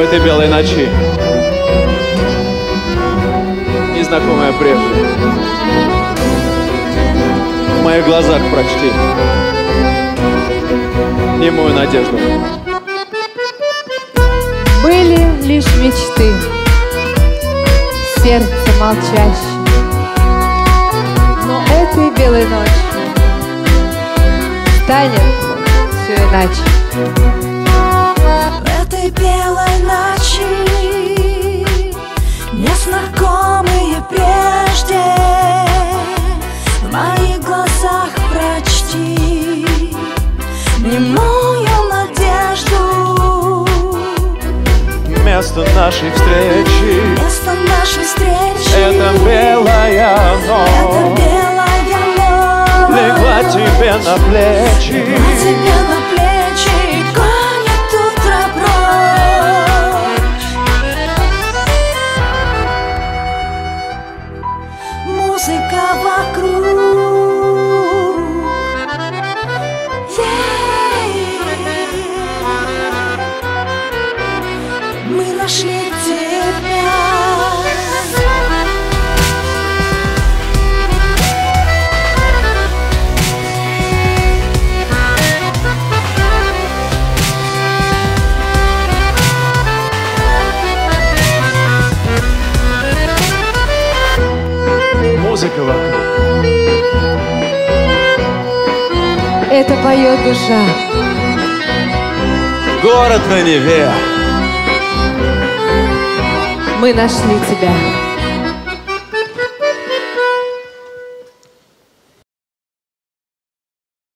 этой белой ночи. Незнакомая прежде. В моих глазах прочти немую надежду. Были лишь мечты, сердце молчащее. Но этой белой ночью станет все иначе. Незнакомые прежде В моих глазах прочти. Немую надежду. Место нашей встречи. Место нашей встречи. Это белая Это ночь белая ночь Легла тебе на плечи. Легла тебе на плечи Музыка вокруг Это поет душа. Город на Неве Мы нашли тебя.